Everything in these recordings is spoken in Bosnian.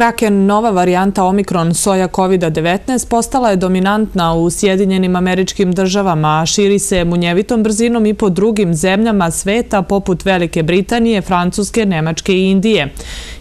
Kraken, nova varijanta Omikron soja COVID-19, postala je dominantna u Sjedinjenim američkim državama, a širi se munjevitom brzinom i po drugim zemljama sveta poput Velike Britanije, Francuske, Nemačke i Indije.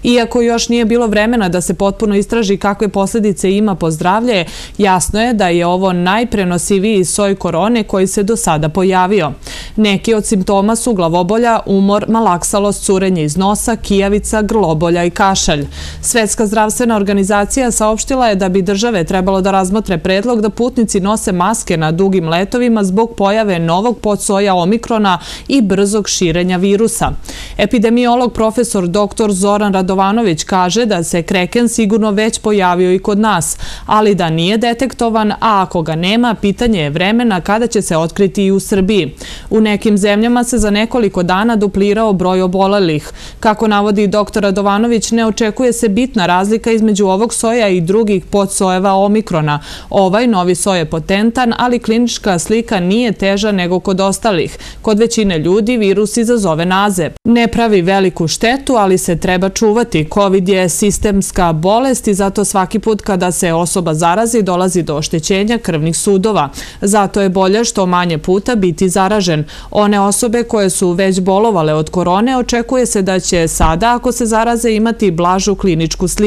Iako još nije bilo vremena da se potpuno istraži kakve posljedice ima po zdravlje, jasno je da je ovo najprenosiviji soj korone koji se do sada pojavio. Neki od simptoma su glavobolja, umor, malaksalost, curenje iz nosa, kijavica, grlobolja i kašalj. Svetska zdravstvena organizacija saopštila je da bi države trebalo da razmotre predlog da putnici nose maske na dugim letovima zbog pojave novog podsoja omikrona i brzog širenja virusa. Epidemiolog profesor dr. Zoran Radovanović kaže da se kreken sigurno već pojavio i kod nas, ali da nije detektovan, a ako ga nema, pitanje je vremena kada će se otkriti i u Srbiji. U nekim zemljama se za nekoliko dana duplirao broj obolelih. Kako navodi dr. Radovanović, ne očekuje se bitna razlika između ovog soja i drugih podsojeva omikrona. Ovaj novi soj je potentan, ali klinička slika nije teža nego kod ostalih. Kod većine ljudi virus izazove nazeb. Ne pravi veliku štetu, ali se treba čuvati. COVID je sistemska bolest i zato svaki put kada se osoba zarazi dolazi do oštećenja krvnih sudova. Zato je bolje što manje puta biti zaražen. One osobe koje su već bolovale od korone očekuje se da će sada, ako se zaraze, imati blažu kliničku sliku.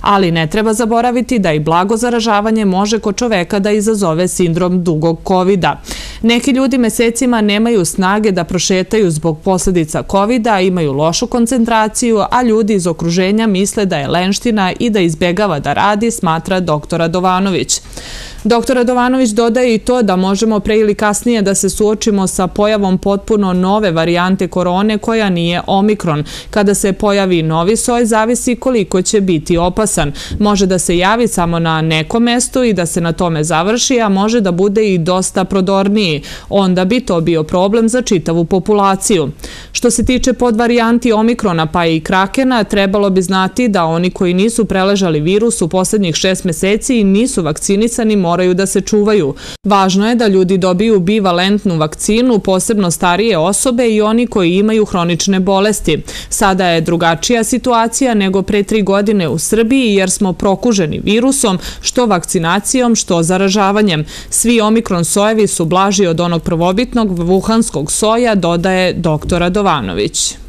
Ali ne treba zaboraviti da i blago zaražavanje može kod čoveka da izazove sindrom dugog COVID-a. Neki ljudi mesecima nemaju snage da prošetaju zbog posljedica COVID-a, imaju lošu koncentraciju, a ljudi iz okruženja misle da je lenština i da izbjegava da radi, smatra doktora Dovanović. Doktor Radovanović dodaje i to da možemo pre ili kasnije da se suočimo sa pojavom potpuno nove varijante korone koja nije omikron. Kada se pojavi novi soj, zavisi koliko će biti opasan. Može da se javi samo na neko mesto i da se na tome završi, a može da bude i dosta prodorniji. Onda bi to bio problem za čitavu populaciju. Što se tiče podvarijanti omikrona pa i krakena, trebalo bi znati da oni koji nisu preležali virus u posljednjih šest meseci i nisu vakcinisani moraju da se čuvaju. Važno je da ljudi dobiju bivalentnu vakcinu, posebno starije osobe i oni koji imaju hronične bolesti. Sada je drugačija situacija nego pre tri godine u Srbiji jer smo prokuženi virusom, što vakcinacijom, što zaražavanjem. Svi omikron sojevi su blaži od onog prvobitnog vuhanskog soja, dodaje doktora Dovanović.